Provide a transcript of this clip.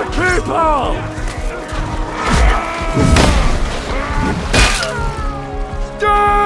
our people! Stop!